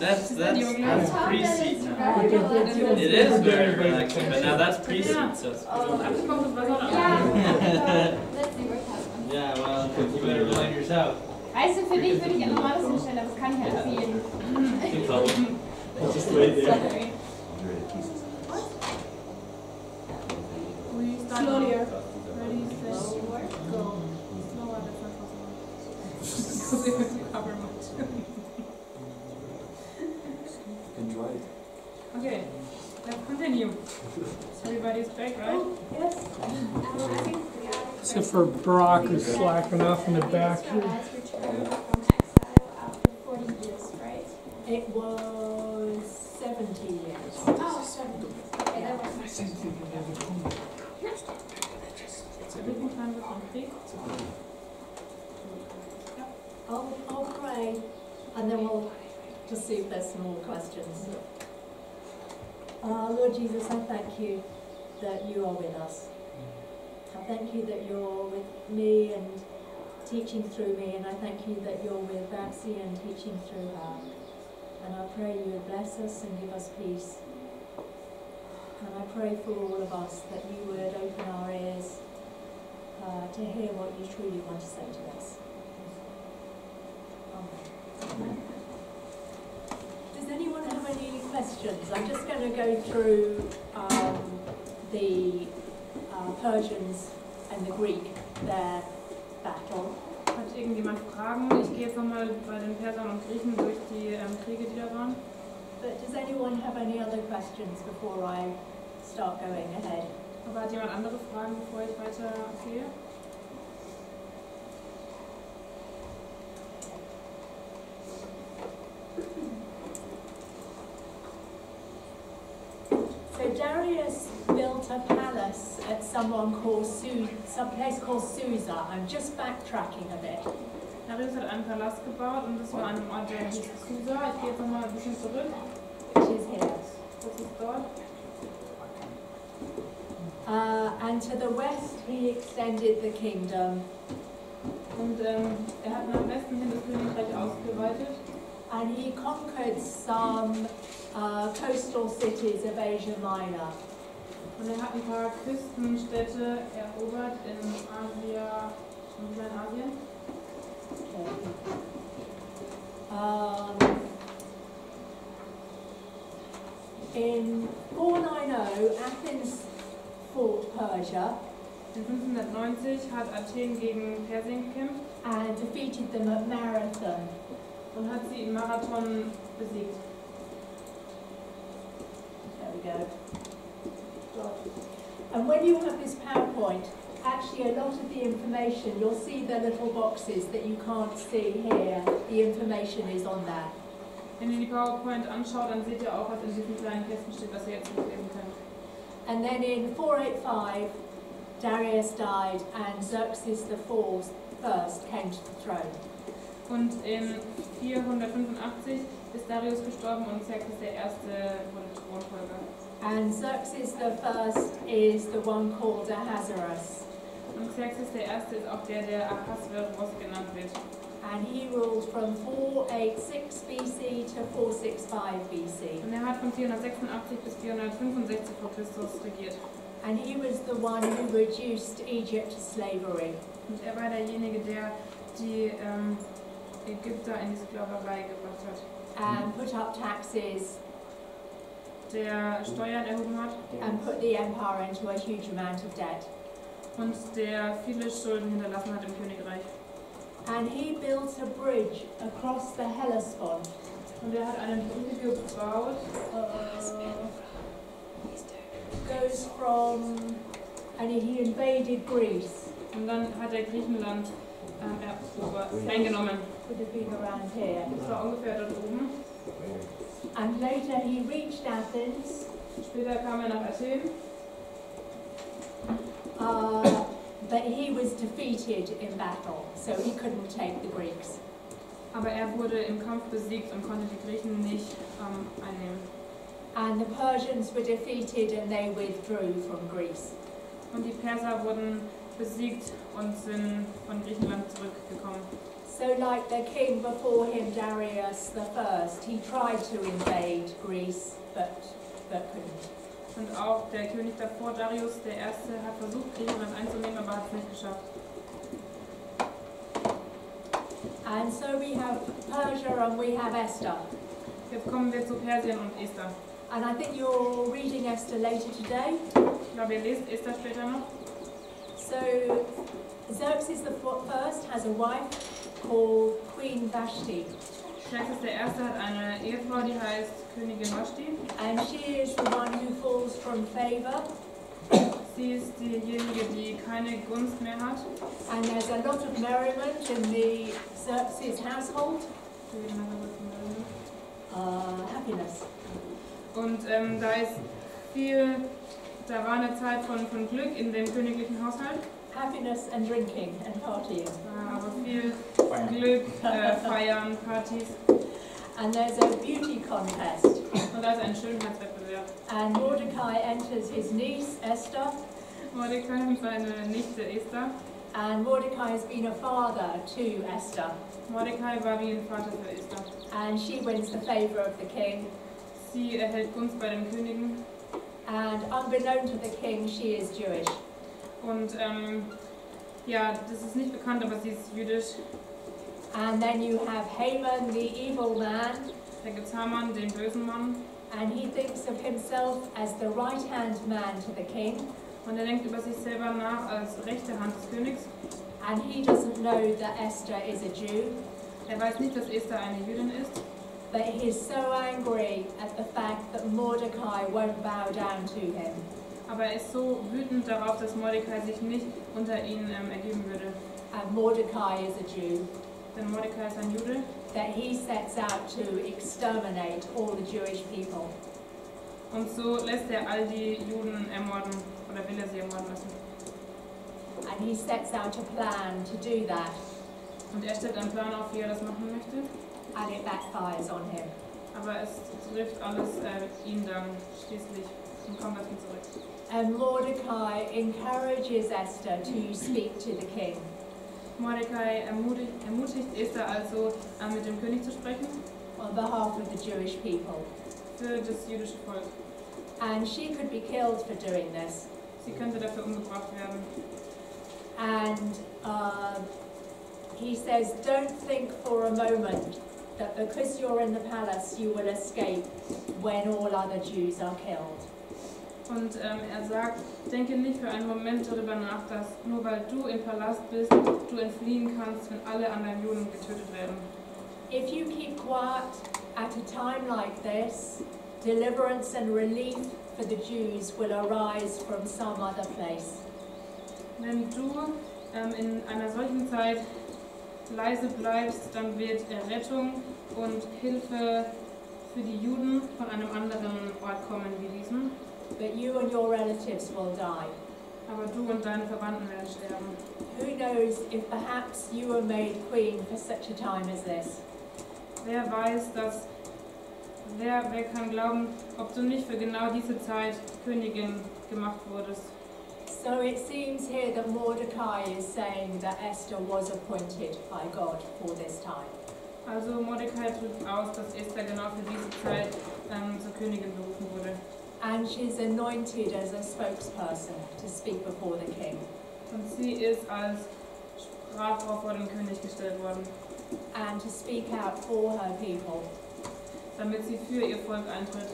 That's that's Yogi. that's Top pre-seat is now. It is very relaxing, but now that's pre-seat, so it's Abgekochtes Wasser oder Ja, let's see where it happens. Yeah, well, you better blame yourself. Weißt du, für dich würde ich ein normales hinstellen, aber das kann ich halt für jeden. Me. Just wait there. Sorry. We start Slowly. Ready, set, Slower. go. Slower, that's not possible. Because it was cover much. can try it. Okay, let's continue. Everybody's back, right? Oh, yes. I think we are. Except for Brock who's slacking off in the back here. Israelites returned from exile after 40 years, right? It was 70 years. Oh, 70. Okay, that was Everything fine with one Krieg? I'll, I'll pray and then we'll just see if there's some more questions. Uh, Lord Jesus, I thank you that you are with us. I thank you that you're with me and teaching through me, and I thank you that you're with Babsy and teaching through her. And I pray you would bless us and give us peace. And I pray for all of us that you would open our ears uh, to hear what you truly want to say to us. Amen. Does anyone have any questions? I'm going to go through um, the uh, Persians and the Greek, their battle. Hat irgendjemand Fragen? Ich gehe jetzt nochmal bei den Persern und Griechen durch die ähm, Kriege, die da waren. But does anyone have any other questions before I start going ahead? Aber hat jemand andere Fragen, bevor ich weiter gehe? So Darius built a palace at someone called Su- some place called Susa. I'm just backtracking a bit. Darius hat einen Palast gebaut und das war an einem Ort, der hieß Susa. Ich gehe jetzt nochmal ein bisschen zurück. which is here. Das ist dort. Uh, and to the west, he extended the kingdom, Und ähm, er hat nach Westen hin das Königreich ausgeweitet. and he conquered some uh, coastal cities of Asia Minor. Und er hat ein paar Küstenstädte erobert in Asia, in Kleinasien. Um, in 490, Athens fought Persia In 1590 hat Athen gegen Persien gekämpft and defeated them at Marathon. und hat sie im Marathon besiegt. There we go. And when you have this PowerPoint, actually a lot of the information, you'll see the little boxes that you can't see here. The information is on there. Wenn ihr die PowerPoint anschaut, dann seht ihr auch, was in diesen kleinen Kästen steht, was ihr jetzt nicht lesen könnt. And then in 485, Darius died and Xerxes the fourth first came to the throne. Und in 485 ist Darius gestorben und Xerxes der Erste wurde Thronfolger. And Xerxes the first is the one called Ahasuerus. Und Xerxes der Erste ist auch der, der Ahasverus genannt wird. And he ruled from 486 BC to 465 BC. Und er hat von 486 bis 465 vor Christus regiert. And he was the one who reduced Egypt to slavery. Und er war derjenige, der die ähm, Ägypter in die Sklaverei gebracht hat. and put up taxes Der Steuern erhoben hat and put the empire into a huge amount of debt. und der viele Schulden hinterlassen hat im Königreich. And he built a bridge across the Hellespont. Und er hat eine Brücke gebaut, Uh, goes from, and he invaded Greece. und dann hat er Griechenland ähm, erobert, eingenommen. Would have been around here. Das war ungefähr dort oben. And later he reached Athens, Später kam er nach Athen, uh, but he was defeated in battle, so he couldn't take the Greeks. aber er wurde im Kampf besiegt und konnte die Griechen nicht ähm, einnehmen. And the Persians were defeated and they withdrew from Greece. Und die Perser wurden besiegt und sind von Griechenland zurückgekommen. So, like the king before him, Darius the First, he tried to invade Greece, but but couldn't. Und auch der König davor, Darius der Erste, hat versucht, Griechenland einzunehmen, aber hat es nicht geschafft. And so we have Persia and we have Esther. Jetzt kommen wir zu Persien und Esther. And I think you're reading Esther later today. Ich glaube, ihr lest Esther später noch. So Xerxes the First has a wife called Queen Vashti, Xerxes der Erste hat eine Ehefrau, die heißt Königin Vashti. and she is the one who falls from favor. Sie ist diejenige, die keine Gunst mehr hat. And there's a lot of merriment in the Xerxes household. Uh, happiness. Und ähm, da ist viel, da war eine Zeit von, von Glück in dem königlichen Haushalt, Happiness and drinking and partying. äh, aber viel Glück, äh, Feiern, Partys. And there's a beauty contest. Und da ist ein Schönheitswettbewerb. And Mordecai enters his niece, Esther. Mordecai und seine øh, Nichte Esther. And Mordecai has been a father to Esther. Mordecai war wie ein Vater für Esther. And she wins the favor of the king. Sie øh, erhält Gunst bei den Königen And unbeknown to the king, she is Jewish. und ähm, ja, das ist nicht bekannt, aber sie ist jüdisch. And then you have Haman, the evil man, Da gibt es Haman, den bösen Mann, and he thinks of himself as the right hand man to the king. und er denkt über sich selber nach als rechte Hand des Königs. And he doesn't know that Esther is a Jew, Er weiß nicht, dass Esther eine Jüdin ist, but he is so angry at the fact that Mordecai won't bow down to him. Aber er ist so wütend darauf, dass Mordecai sich nicht unter ihn ähm, ergeben würde. And Mordecai is a Jew, Denn Mordecai ist ein Jude that he sets out to exterminate all the Jewish people. und so lässt er all die Juden ermorden oder will er sie ermorden lassen. And he sets out a plan to do that, Und er stellt einen Plan auf, wie er das machen möchte, and it backfires on him. aber es trifft alles äh, ihn dann schließlich und kommt auf ihn zurück. And Mordecai encourages Esther to speak to the king. Mordecai ermutigt, ermutigt Esther also, äh, mit dem König zu sprechen on behalf of the Jewish people. für das jüdische Volk. And she could be killed for doing this. Sie könnte dafür umgebracht werden. And uh, he says, Don't think for a moment that because you're in the palace, you will escape when all other Jews are killed. Und ähm, er sagt, denke nicht für einen Moment darüber nach, dass nur weil du im Palast bist, du entfliehen kannst, wenn alle anderen Juden getötet werden. If you keep quiet at a time like this, deliverance and relief for the Jews will arise from some other place. Wenn du ähm, in einer solchen Zeit leise bleibst, dann wird Errettung und Hilfe für die Juden von einem anderen Ort kommen wie diesem. But you and your relatives will die. Aber du und deine Verwandten werden sterben. Who knows if perhaps you were made queen for such a time as this? Wer weiß, dass, wer, wer kann glauben, ob du nicht für genau diese Zeit Königin gemacht wurdest. So it seems here that Mordecai is saying that Esther was appointed by God for this time. Also Mordecai drückt aus, dass Esther genau für diese Zeit ähm, zur Königin berufen wurde. And she's anointed as a spokesperson to speak before the king. Und sie ist als Sprachrohr vor den König gestellt worden, and to speak out for her people. damit sie für ihr Volk eintritt.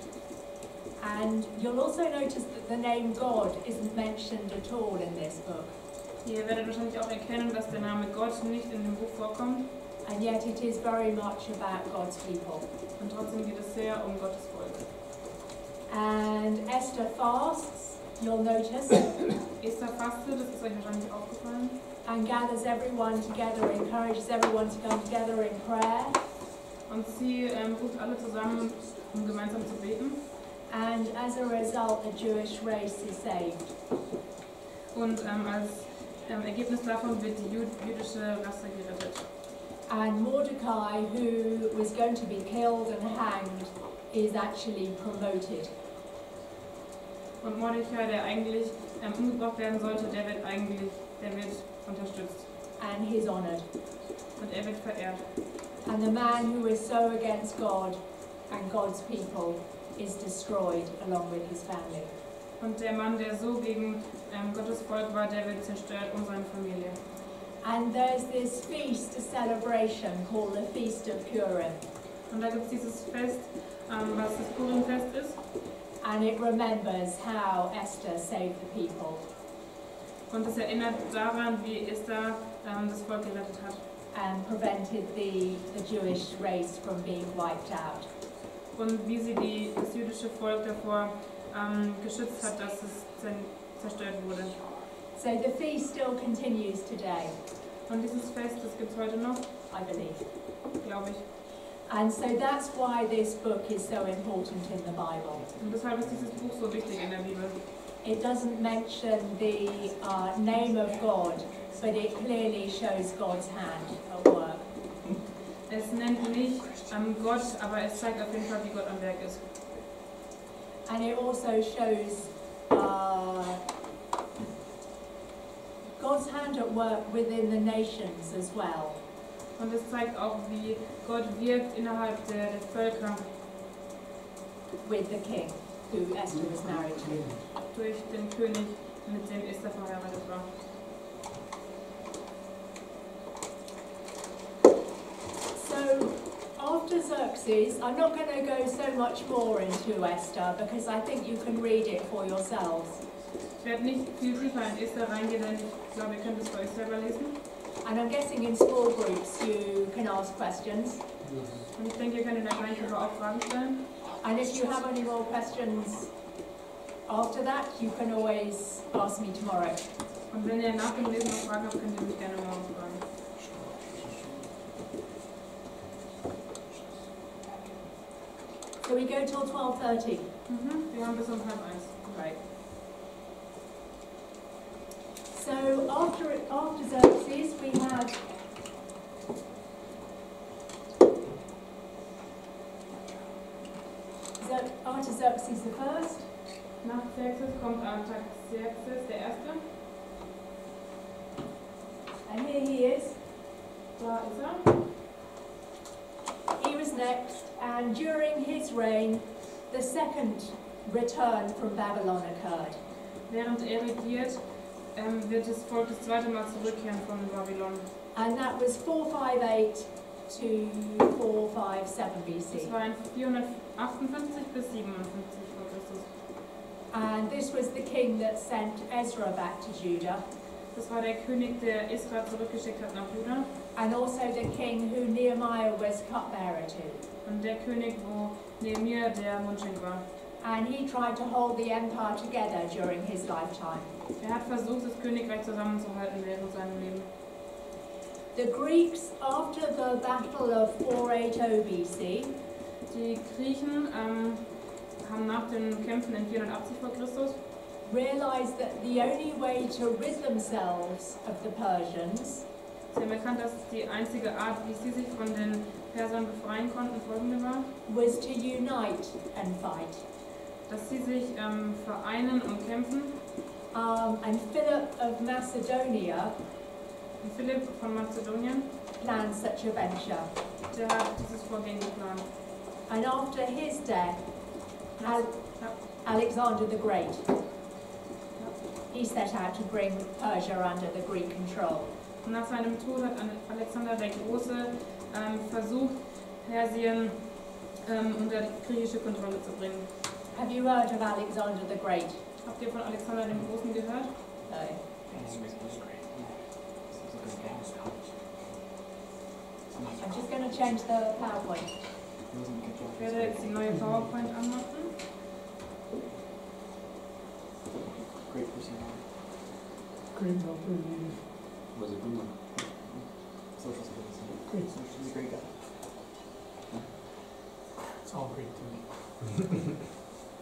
And you'll also notice that the name God isn't mentioned at all in this book. Ihr werdet wahrscheinlich auch erkennen, dass der Name Gott nicht in dem Buch vorkommt. And yet it is very much about God's people. Und trotzdem geht es sehr um Gottes Volk. And Esther fasts, you'll notice, Esther fastet, das ist euch wahrscheinlich aufgefallen. and gathers everyone together, encourages everyone to come together in prayer. Und sie ähm, ruft alle zusammen, um gemeinsam zu beten. And as a result, the Jewish race is saved. Und ähm, als ähm, Ergebnis davon wird die jü jüdische Rasse gerettet. And Mordecai, who was going to be killed and hanged, is actually promoted. Und Mordecai, der eigentlich ähm, umgebracht werden sollte, der wird eigentlich, der wird unterstützt. and he's honoured. und er wird verehrt. And the man who is so against God and God's people is destroyed along with his family. Und der Mann, der so gegen ähm, Gottes Volk war, der wird zerstört und seine Familie. And there's this feast, a celebration called the Feast of Purim. Und da gibt es dieses Fest, ähm, was das Purimfest. And it remembers how Esther saved the people Und es erinnert daran, wie Esther ähm, das Volk gerettet hat. and prevented the, the Jewish race from being wiped out. Und wie sie die, das jüdische Volk davor ähm, geschützt hat, dass es zerstört wurde. So the feast still continues today, Und dieses Fest, das gibt es heute noch, I believe. glaube ich. And so that's why this book is so important in the Bible. Und deshalb ist dieses Buch so wichtig in der It doesn't mention the uh, name of God, but it clearly shows God's hand at work. Es nennt nicht ähm, Gott, aber es zeigt auf jeden Fall, wie Gott am Werk ist. And it also shows uh, God's hand at work within the nations as well. Und es zeigt auch, wie Gott wirkt innerhalb der, der Völker with the king who Esther was married to. durch den König, mit dem Esther verheiratet war. So after Xerxes, I'm not going to go so much more into Esther because I think you can read it for yourselves. Ich werde nicht viel tiefer in Esther reingehen, denn ich glaube, ihr könnt es für euch selber lesen. And I'm guessing in small groups you can ask questions. Und ich denke, ihr könnt in der kleinen Gruppe auch Fragen stellen. And if you have any more questions after that, you can always ask me tomorrow. Und wenn ihr nach dem Lesen noch Fragen habt, könnt ihr mich gerne morgen fragen. So we go till 12.30. Mhm. Wir haben bis um halb eins. Right. So after after Xerxes, we had Xer- Artaxerxes the first, Nach Xerxes kommt Artaxerxes, der Erste. and here he is. Da ist er. He was next, and during his reign, the second return from Babylon occurred. Während er regiert, ähm, wird das Volk das zweite Mal zurückkehren von Babylon. And that was 458 to 457 Das BC. war in 458 bis 57 vor Christus. And this was the king that sent Ezra back to Judah, Das war der König, der Isra zurückgeschickt hat nach Juda. and also the king who Nehemiah was cupbearer to. Und der König, wo Nehemiah der Mundschenk war. And he tried to hold the empire together during his lifetime. Er hat versucht, das Königreich zusammenzuhalten während seinem Leben. The Greeks, after the battle of 480 BC, Die Griechen ähm, haben nach den Kämpfen in 480 vor Christus realized that the only way to rid themselves of the Persians Sie haben erkannt, dass die einzige Art, wie sie sich von den Persern befreien konnten, folgende war, was to unite and fight. Dass sie sich ähm, vereinen und kämpfen. Um, and Philip of Macedonia Und Philipp von Mazedonien, planned such a venture. der hat dieses Vorgehen geplant. And after his death, Al- Alexander the Great, he set out to bring Persia under the Greek control. und nach seinem Tod hat Alexander der Große ähm, versucht, Persien ähm, unter griechische Kontrolle zu bringen. Have you heard of Alexander the Great? Habt ihr von Alexander dem Großen gehört? No. I'm just going to change the PowerPoint. Ich werde jetzt die neue PowerPoint anmachen. Great personality. Great opportunity. Was a good one. Social skills. Great. He's a great guy. It's all great to me.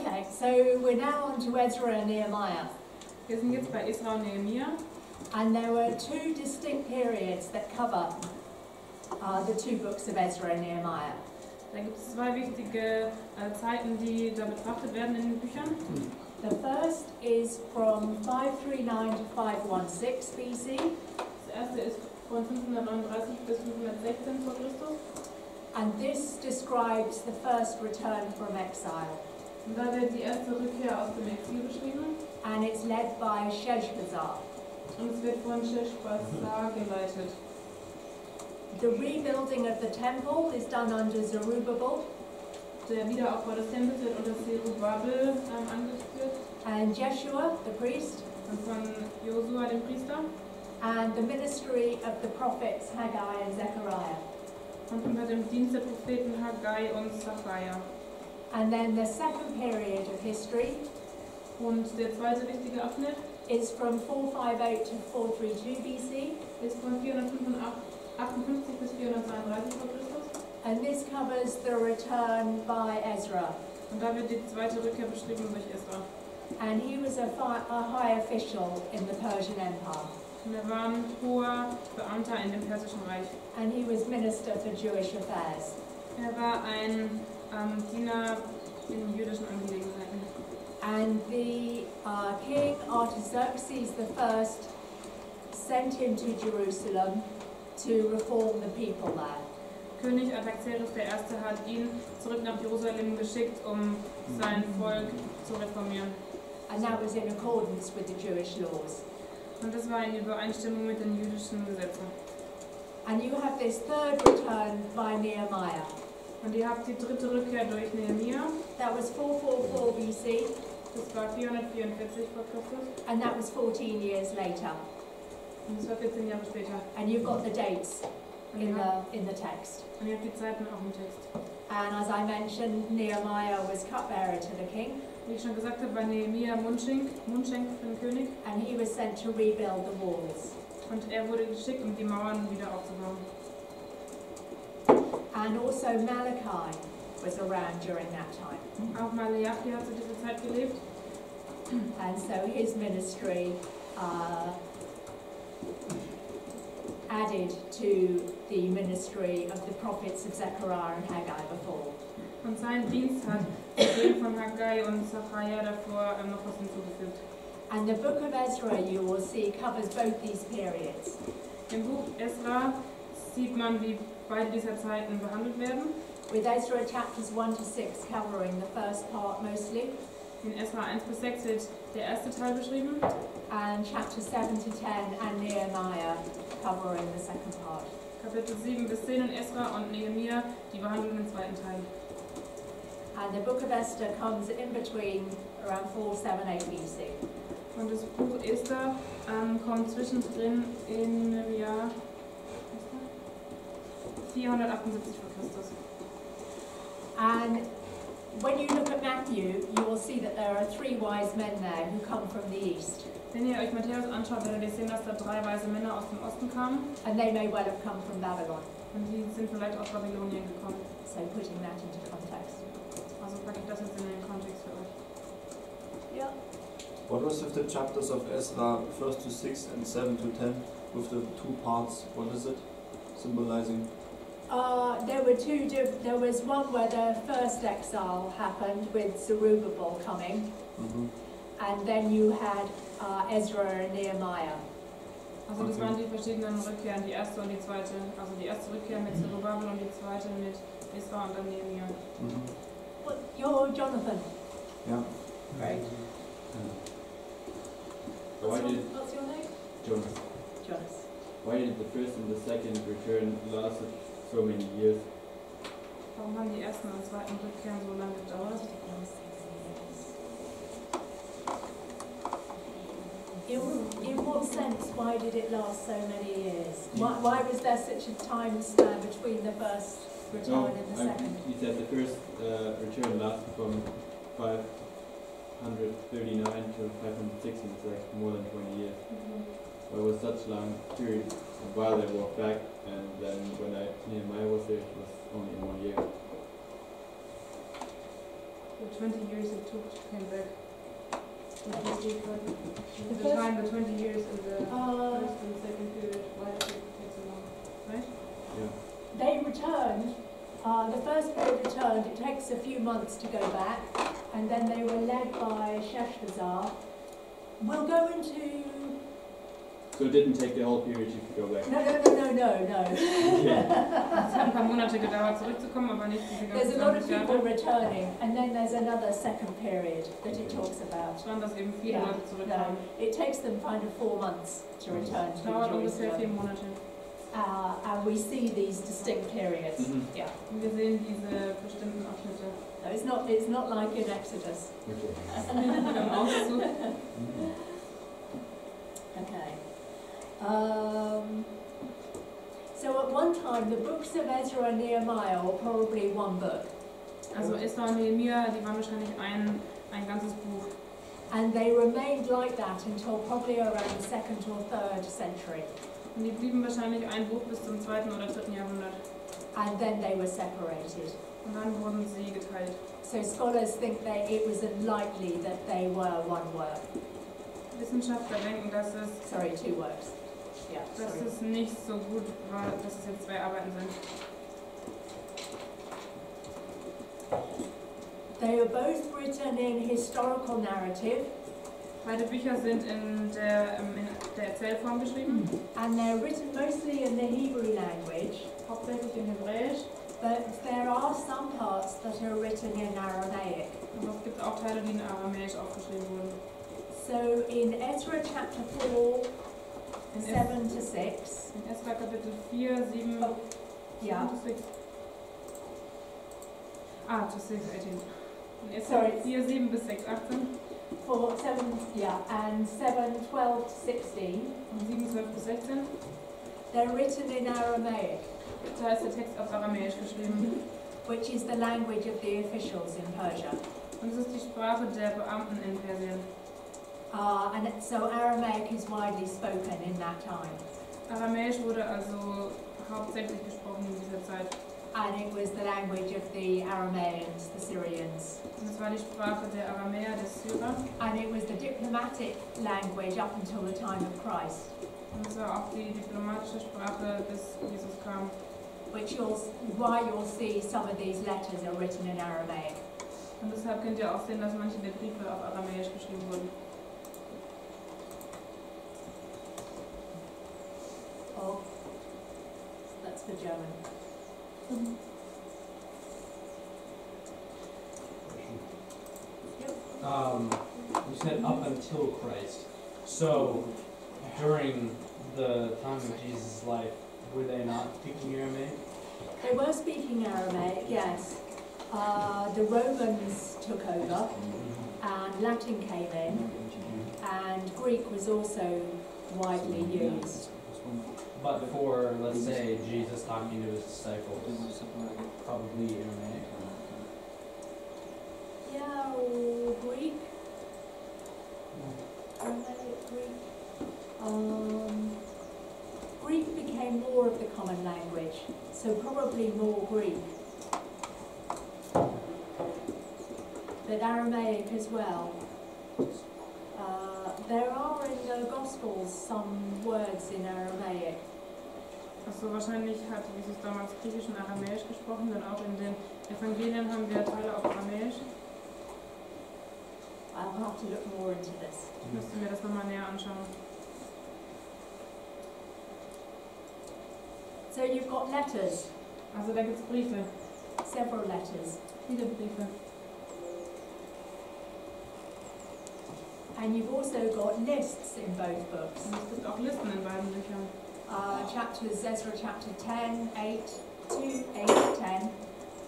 Okay, so we're now on to Ezra and Nehemiah. Wir sind jetzt bei Isra und Nehemia. And there were two distinct periods that cover uh, the two books of Ezra and Nehemiah. Da gibt es zwei wichtige äh, Zeiten, die da betrachtet werden in den Büchern. The first is from 539 to 516 BC, Das erste ist von 539 bis 516 vor Christus. and this describes the first return from exile. Und da wird die erste Rückkehr aus dem Exil beschrieben. And it's led by Sheshbazzar. Und es wird von Sheshbazzar geleitet. The rebuilding of the temple is done under Zerubbabel, Der Wiederaufbau des Tempels wird unter Zerubabel ähm, angeführt. and Jeshua, the priest, Und von Josua, dem Priester. and the ministry of the prophets Haggai and Zechariah. Und unter dem Dienst der Propheten Haggai und Zachariah. And then the second period of history Und der zweite wichtige Abschnitt is from 458 to 432 BC, ist von 458 bis 432 vor Christus. and this covers the return by Ezra. Und da wird die zweite Rückkehr beschrieben durch Esra. And he was a, a high official in the Persian Empire, Und er war ein hoher Beamter in dem Persischen Reich. and he was minister for Jewish affairs. Er war ein ähm, Diener in jüdischen Angelegenheiten. And the uh, king Artaxerxes I sent him to Jerusalem to reform the people there. König Artaxerxes I. hat ihn zurück nach Jerusalem geschickt, um sein Volk zu reformieren. And that was in accordance with the Jewish laws. Und das war in Übereinstimmung mit den jüdischen Gesetzen. And you have this third return by Nehemiah. Und ihr habt die dritte Rückkehr durch Nehemia. That was 444 BC, Das war 444 vor Christus. and that was 14 years later. Und das war 14 Jahre später. And you've got the dates in the, in the text. und ihr habt die Zeiten auch im Text. And as I mentioned, Nehemiah was cupbearer to the king, Wie ich schon gesagt habe, war Nehemia Mundschenk, Mundschenk für den König. and he was sent to rebuild the walls. Und er wurde geschickt, um die Mauern wieder aufzubauen. And also Malachi was around during that time. Auch Malachi hat zu dieser Zeit gelebt. And so his ministry uh, added to the ministry of the prophets of Zechariah and Haggai before. Und sein Dienst hat dem von Haggai und Zachariah davor noch was hinzugefügt. And the book of Ezra, you will see, covers both these periods. Im Buch Esra sieht man, wie beide dieser Zeiten behandelt werden. With Ezra chapters 1 to 6 covering the first part mostly, In Esra 1 bis 6 wird der erste Teil beschrieben and chapters 7 to 10 and Nehemiah covering the second part. Kapitel 7 bis 10 in Esra und Nehemia, die behandeln den zweiten Teil. And the book of Esther comes in between around 478 BC. Und das Buch Esther ähm, kommt zwischendrin im Jahr 478 vor Christus. And when you look at Matthew, you will see that there are three wise men there who come from the east. Wenn ihr euch Matthäus anschaut, werdet ihr sehen, dass da drei weise Männer aus dem Osten kamen. And they may well have come from Babylon. Und die sind vielleicht aus Babylonien gekommen. So putting that into context. Also packe ich das jetzt in den Kontext für euch. Yeah. What was with the chapters of Ezra, first to 6 and 7 to 10, with the two parts? What is it symbolizing? Uh, there were two. Diff- there was one where the first exile happened with Zerubbabel coming, Mm-hmm. and then you had uh, Ezra and Nehemiah. Also das Okay. waren die verschiedenen Rückkehren, die erste und die zweite. Also die erste Rückkehr mit Zerubabel und die zweite mit Esra und dann Nehemia. Mm-hmm. What, you're Jonathan. Yeah. Great. Why What's your, what's your name? Jonas? Jonas. Why did the first and the second return last so many years? Warum haben die ersten und zweiten Rückkehren so lange gedauert? In, in what sense, why did it last so many years? Why, why was there such a time span between the first return and the I- second? You said the first uh, return lasted from 539 to 516, it's like more than 20 years. It was such long period while they walked back, and then when I Nehemiah was there, it was only in one year. So 20 years it took to come back. What was the The time, the 20 years in the Uh, first and second period, why did it take so long? Right? Yeah. they returned, uh, the first period returned, it takes a few months to go back, and then they were led by Sheshbazzar. We'll go into, So it didn't take the whole period you could go back. no, no, no, no, no, no. Es hat ein paar Monate gedauert zurückzukommen, aber nicht diese There's a lot of people returning, and then there's another second period that it talks about. Stand, dass eben viele Leute No, it takes them kind of four months to return Es to dauert ungefähr vier Jerusalem. Monate. Uh, and we see these distinct periods. Mhm. Yeah. Und wir sehen diese bestimmten Abschnitte. No, it's not, it's not like in Exodus. Okay. Okay. Um, so at one time, the books of Ezra and Nehemiah were probably one book, Also Esther und Nehemiah, die waren wahrscheinlich ein, ein ganzes Buch. and they remained like that until probably around the second or third century, Und die blieben wahrscheinlich ein Buch bis zum zweiten oder dritten Jahrhundert. and then they were separated. Und dann wurden sie geteilt. So scholars think that it was unlikely that they were one work. Wissenschaftler denken, dass es, Sorry, two works. Dass es nicht so gut war, dass es jetzt zwei Arbeiten sind. They are both written in historical narrative, Beide Bücher sind in der, ähm, in der Erzählform geschrieben, and they're written mostly in the Hebrew language. hauptsächlich in Hebräisch. But there are some parts that are written in Aramaic. Aber es gibt auch Teile, die in Aramäisch aufgeschrieben wurden. So in Ezra chapter 4, In, es 7 to 6, in Esther Kapitel 4, 7, Oh, yeah, to 6. Ah, to 6, 18. In Esther Sorry. 4, 7 bis 6, 18. for 7, yeah, and 7, 12 to 16, Und 7, 12 bis 16. they're written in Aramaic, Da ist der Text auf Aramäisch geschrieben. which is the language of the officials in Persia. Und es ist die Sprache der Beamten in Persien. Uh, and so Aramaic is widely spoken in that time. Aramäisch wurde also hauptsächlich gesprochen in dieser Zeit. And it was the language of the Arameans, the Syrians. Und es war die Sprache der Aramäer, der Syrer. And it was the diplomatic language up until the time of Christ, Und es war auch die diplomatische Sprache, bis Jesus kam. which you'll, why you'll see some of these letters are written in Aramaic. Und deshalb könnt ihr auch sehen, dass manche der Briefe auf Aramäisch geschrieben wurden. Oh, that's for German. Um, you said up until Christ. So during the time of Jesus' life, were they not speaking Aramaic? They were speaking Aramaic, yes. Uh, the Romans took over and Latin came in and Greek was also widely used. But for, let's say, Jesus talking to his disciples, probably Aramaic. Yeah, or Greek. Aramaic, Greek. Um, Greek became more of the common language, so probably more Greek. But Aramaic as well. Uh, there are in the Gospels some words in Aramaic. Achso, wahrscheinlich hat Jesus damals Griechisch und Aramäisch gesprochen, denn auch in den Evangelien haben wir Teile auf Aramäisch. I'll have to look more into this. Ich müsste mir das nochmal näher anschauen. So you've got letters, Also da gibt es Briefe, several letters. viele Briefe. And you've also got lists in both books. Und es gibt auch Listen in beiden Büchern. Uh, chapters, Ezra chapter 10, 8 to 8 10.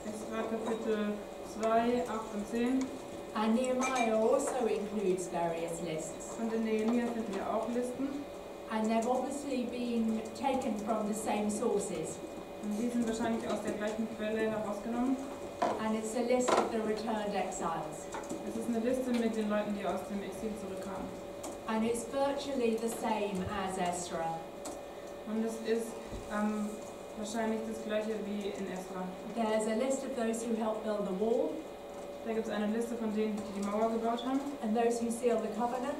Esra Kapitel 2, 8 und 10. And Nehemiah also includes various lists. Und in Nehemiah finden wir auch Listen. And they've obviously been taken from the same sources. Und die sind wahrscheinlich aus der gleichen Quelle herausgenommen. And it's a list of the returned exiles. Es ist eine Liste mit den Leuten, die aus dem Exil zurückkamen. And it's virtually the same as Ezra. Und es ist ähm, wahrscheinlich das gleiche wie in Esra. There's a list of those who helped build the wall. Da gibt es eine Liste von denen, die die Mauer gebaut haben, and those who sealed the covenant,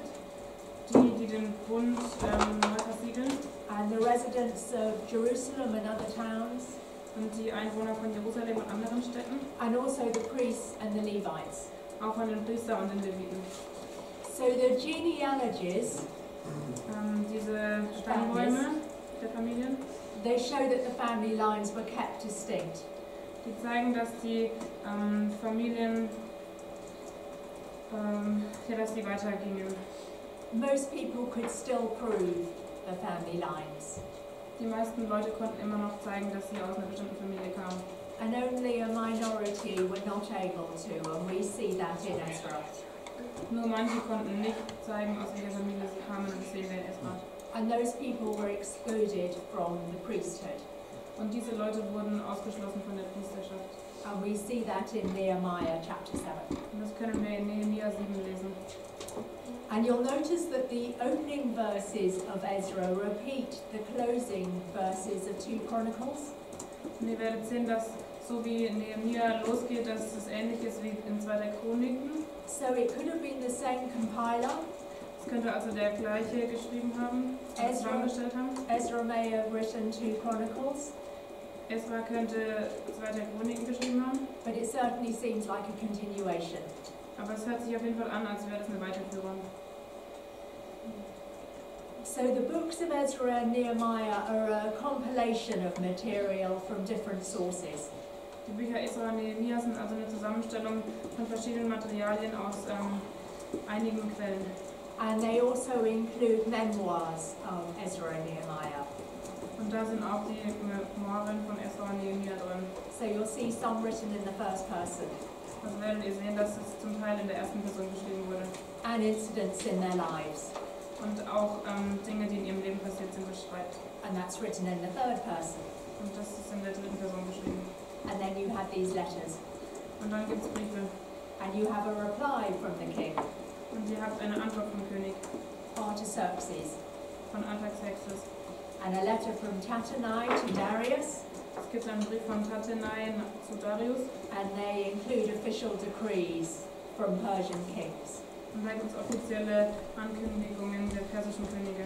die, die den Bund ähm, neu versiegeln and the residents of Jerusalem and other towns, und die Einwohner von Jerusalem und anderen Städten, and also the priests and the Levites. auch von den Priester und den Leviten. So the genealogies, Ähm, diese Stammbäume der Familien, they show that the family lines were kept distinct. die zeigen, dass die ähm, Familien, ähm, ja, dass die weitergingen. Most people could still prove the family lines, Die meisten Leute konnten immer noch zeigen, dass sie aus einer bestimmten Familie kamen. and only a minority were not able to, and we see that in Ezra. Nur manche konnten nicht zeigen, aus welcher Familie sie kamen, und das sehen wir in Esra. And those people were excluded from the priesthood. Und diese Leute wurden ausgeschlossen von der Priesterschaft. And we see that in Nehemiah chapter 7. Und das können wir in Nehemiah 7 lesen. And you'll notice that the opening verses of Ezra repeat the closing verses of 2 Chronicles. Und ihr werdet sehen, dass so wie Nehemiah losgeht, dass es ähnlich ist wie in 2. Chroniken. So it could have been the same compiler. Das könnte also der gleiche geschrieben haben, Ezra. zusammengestellt haben. Ezra may have written 2 Chronicles, Esra könnte 2. Chroniken geschrieben haben. but it certainly seems like a continuation. Aber es hört sich auf jeden Fall an, als wäre das eine Weiterführung. So the books of Ezra and Nehemiah are a compilation of material from different sources. Die Bücher Esra und Nehemiah sind also eine Zusammenstellung von verschiedenen Materialien aus ähm, einigen Quellen. And they also include memoirs of Ezra and Nehemiah. Und da sind auch die Memoiren von Esra und Nehemiah drin. So you'll see some written in the first person Also werdet ihr sehen, dass es zum Teil in der ersten Person geschrieben wurde. and incidents in their lives. Und auch ähm, Dinge, die in ihrem Leben passiert sind, beschreibt. And that's written in the third person. Und das ist in der dritten Person geschrieben. And then you have these letters. Und dann gibt es Briefe. And you have a reply from the king, Und ihr habt eine Antwort vom König, Artaxerxes, von Artaxerxes. and a letter from Tattenai to Darius. Es gibt einen Brief von Tattenai zu Darius. And they include official decrees from Persian kings. Und da gibt es offizielle Ankündigungen der persischen Könige.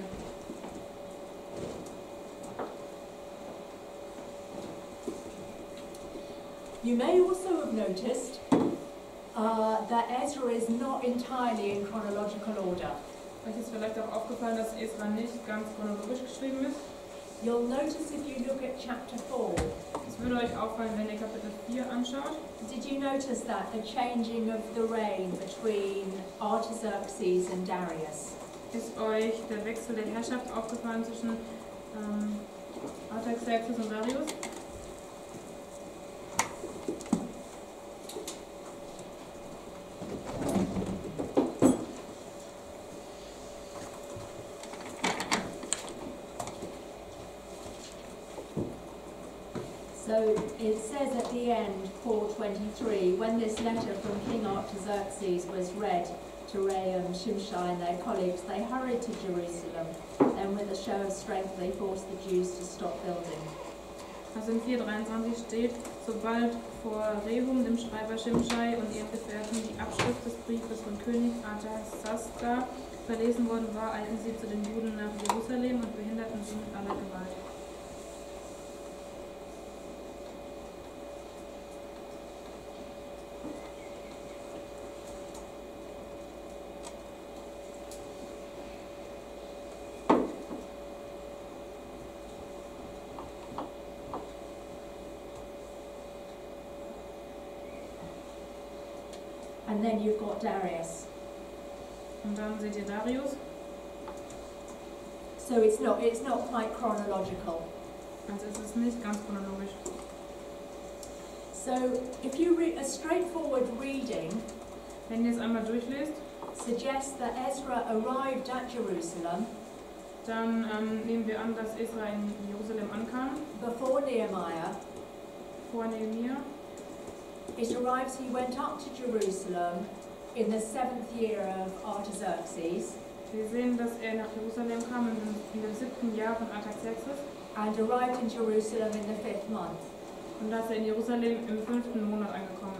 You may also have noticed uh, that Ezra is not entirely in chronological order. Euch ist vielleicht auch aufgefallen, dass Esra nicht ganz chronologisch geschrieben ist. You'll notice if you look at chapter 4. Es würde euch auffallen, wenn ihr Kapitel 4 anschaut. Did you notice that the changing of the reign between Artaxerxes and Darius? Ist euch der Wechsel der Herrschaft aufgefallen zwischen ähm, Artaxerxes und Darius? It says at the end, 423, when this letter from King Artaxerxes was read to Rehum, Shimshai and their colleagues, they hurried to Jerusalem. Then with a show of strength they forced the Jews to stop building. Also in 423 steht, sobald vor Rehum, dem Schreiber Shimshai und ihren Gefährten die Abschrift des Briefes von König Artaxasta verlesen worden war, eilten sie zu den Juden nach Jerusalem und behinderten sie mit aller Gewalt. And then you've got Darius. Und dann seht ihr Darius. So it's not, it's not quite chronological. Also es ist nicht ganz chronologisch. So if you read a straightforward reading Wenn ihr es einmal durchlest, suggests that Ezra arrived at Jerusalem dann ähm, nehmen wir an, dass Esra in Jerusalem ankam, before Nehemiah. vor Nehemiah. It arrives, he went up to Jerusalem in the seventh year of Artaxerxes Wir sehen, dass er nach Jerusalem kam in, dem- siebten Jahr von Artaxerxes and arrived in Jerusalem in the fifth month. und dass er in Jerusalem im fünften Monat angekommen